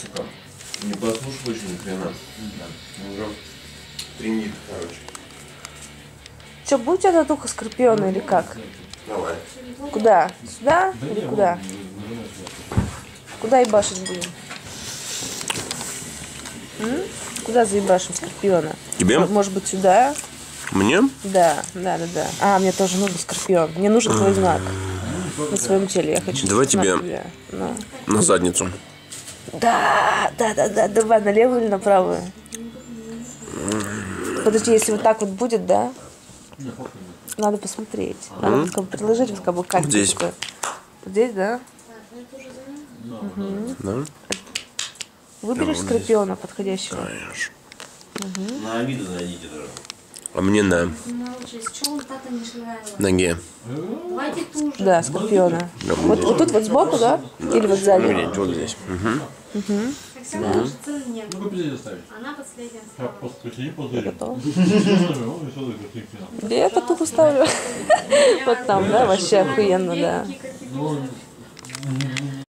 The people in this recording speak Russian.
Сука, Не послушаешь ни хрена. Уже тренит, короче. Че, будет у тебя татуха скорпиона или как? Давай. Куда? Сюда или куда? Куда ебашить будем? М? Куда заебашим скорпиона? Тебе? Может быть сюда? Мне? Да, да, да, да. А, мне тоже нужен скорпион. Мне нужен твой знак на своем теле. Я хочу Давай тебе. Ну. На задницу. Да, да, да, да, давай на левую или на правую? Подожди, если вот так вот будет, да? Надо посмотреть. Надо как бы приложить вот как бы кальций здесь. такой. Вот здесь, да? Да? Выберешь скорпиона подходящего. Конечно. На Авито зайдите даже. А мне на ноге. Да, скорпиона. Да, Вот, вот тут вот сбоку, да? Или вот сзади? Видите, вот здесь. Мгм. Цены нет. Ну, купите заставить. Она последняя Как осталась. просто сиди, позырим. Готово. Ну, и что такое, ты кино? Где я татуху ставлю? Вот там, да? Вообще охуенно, да. Ну,